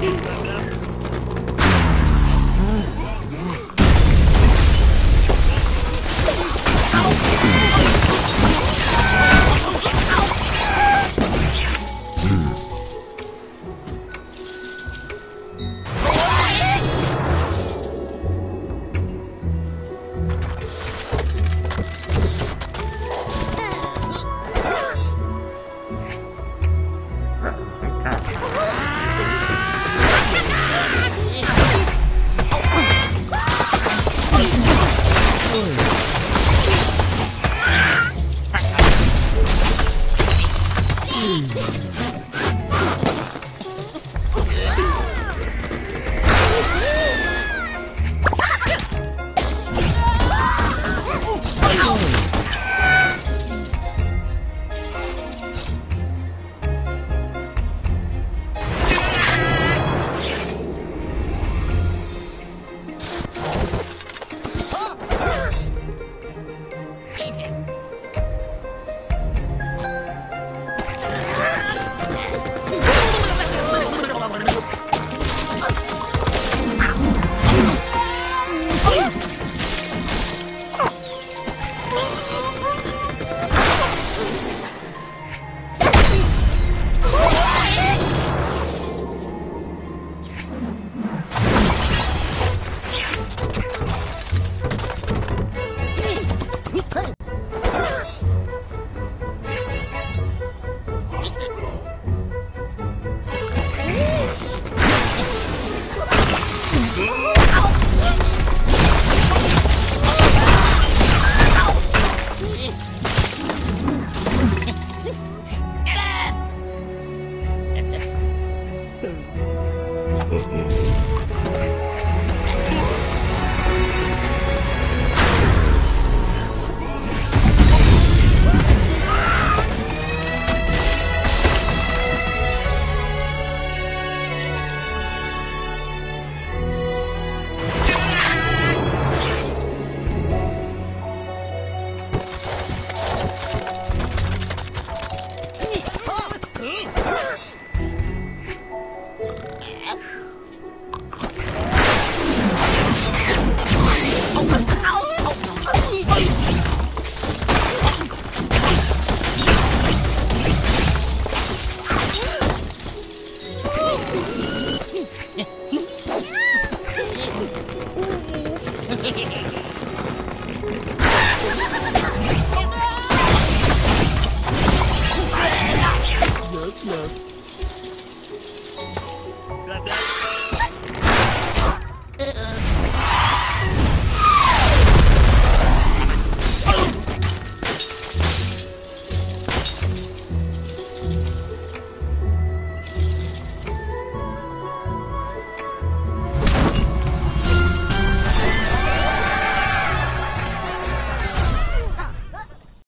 Come 嗯嗯嗯。